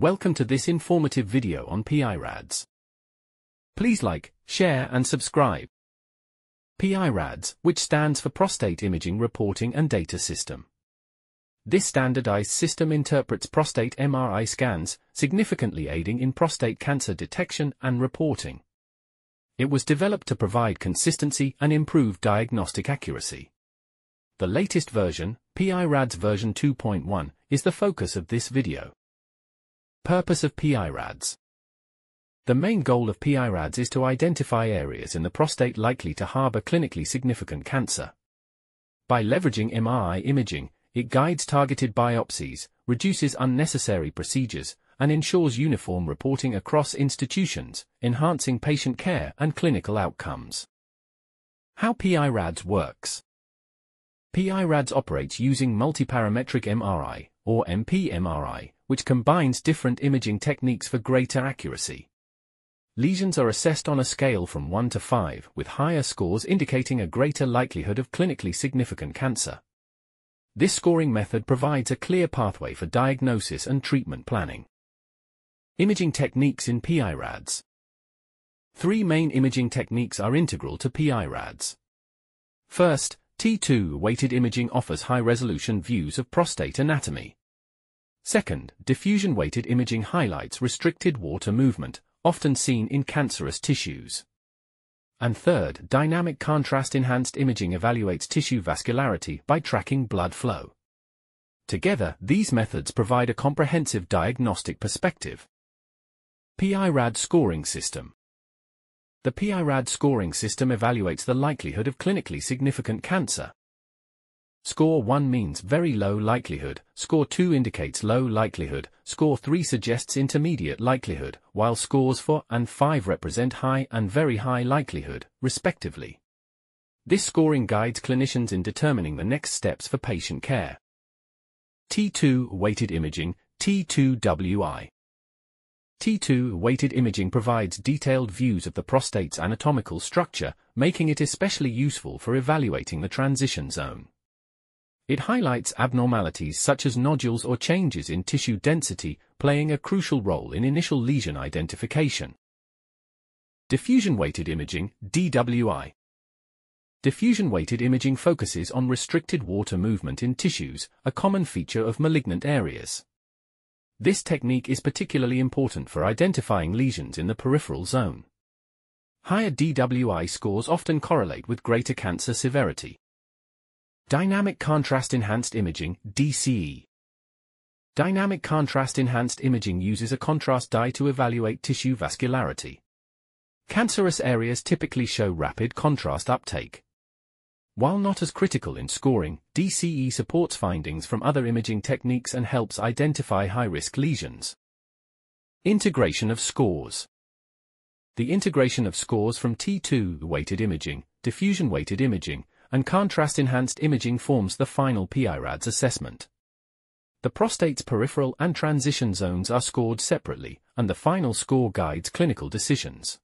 Welcome to this informative video on PI-RADS. Please like, share and subscribe. PI-RADS, which stands for Prostate Imaging Reporting and Data System. This standardized system interprets prostate MRI scans, significantly aiding in prostate cancer detection and reporting. It was developed to provide consistency and improve diagnostic accuracy. The latest version, PI-RADS version 2.1, is the focus of this video. Purpose of PI-RADS The main goal of PI-RADS is to identify areas in the prostate likely to harbor clinically significant cancer. By leveraging MRI imaging, it guides targeted biopsies, reduces unnecessary procedures, and ensures uniform reporting across institutions, enhancing patient care and clinical outcomes. How PI-RADS works PI-RADS operates using multiparametric MRI, or MP-MRI, which combines different imaging techniques for greater accuracy. Lesions are assessed on a scale from 1 to 5, with higher scores indicating a greater likelihood of clinically significant cancer. This scoring method provides a clear pathway for diagnosis and treatment planning. Imaging techniques in PI-RADS Three main imaging techniques are integral to PI-RADS. First, T2 weighted imaging offers high-resolution views of prostate anatomy. Second, diffusion weighted imaging highlights restricted water movement, often seen in cancerous tissues. And third, dynamic contrast enhanced imaging evaluates tissue vascularity by tracking blood flow. Together, these methods provide a comprehensive diagnostic perspective. PI-RAD scoring system the PI-RAD scoring system evaluates the likelihood of clinically significant cancer. Score 1 means very low likelihood, score 2 indicates low likelihood, score 3 suggests intermediate likelihood, while scores 4 and 5 represent high and very high likelihood, respectively. This scoring guides clinicians in determining the next steps for patient care. T2 Weighted Imaging, T2WI T2 weighted imaging provides detailed views of the prostate's anatomical structure, making it especially useful for evaluating the transition zone. It highlights abnormalities such as nodules or changes in tissue density, playing a crucial role in initial lesion identification. Diffusion-weighted imaging, DWI. Diffusion-weighted imaging focuses on restricted water movement in tissues, a common feature of malignant areas. This technique is particularly important for identifying lesions in the peripheral zone. Higher DWI scores often correlate with greater cancer severity. Dynamic Contrast Enhanced Imaging, DCE. Dynamic Contrast Enhanced Imaging uses a contrast dye to evaluate tissue vascularity. Cancerous areas typically show rapid contrast uptake. While not as critical in scoring, DCE supports findings from other imaging techniques and helps identify high-risk lesions. Integration of scores. The integration of scores from T2 weighted imaging, diffusion weighted imaging, and contrast-enhanced imaging forms the final PI-RADS assessment. The prostate's peripheral and transition zones are scored separately, and the final score guides clinical decisions.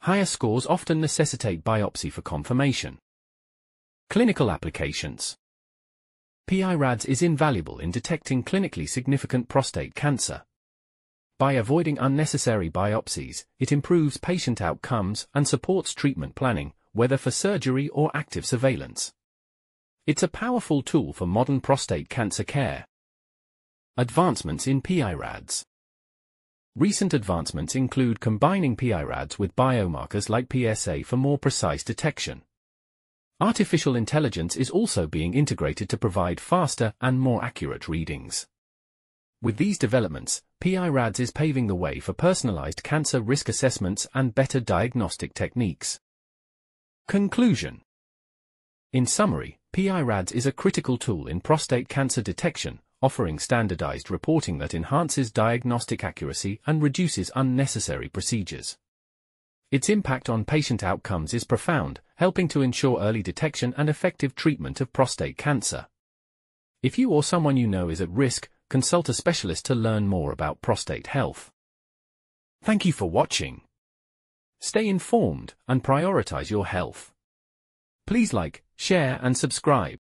Higher scores often necessitate biopsy for confirmation. Clinical applications PI-RADS is invaluable in detecting clinically significant prostate cancer. By avoiding unnecessary biopsies, it improves patient outcomes and supports treatment planning, whether for surgery or active surveillance. It's a powerful tool for modern prostate cancer care. Advancements in PI-RADS Recent advancements include combining PI-RADS with biomarkers like PSA for more precise detection. Artificial intelligence is also being integrated to provide faster and more accurate readings. With these developments, PI-RADS is paving the way for personalized cancer risk assessments and better diagnostic techniques. Conclusion In summary, PI-RADS is a critical tool in prostate cancer detection, offering standardized reporting that enhances diagnostic accuracy and reduces unnecessary procedures. Its impact on patient outcomes is profound, helping to ensure early detection and effective treatment of prostate cancer. If you or someone you know is at risk, consult a specialist to learn more about prostate health. Thank you for watching. Stay informed and prioritize your health. Please like, share and subscribe.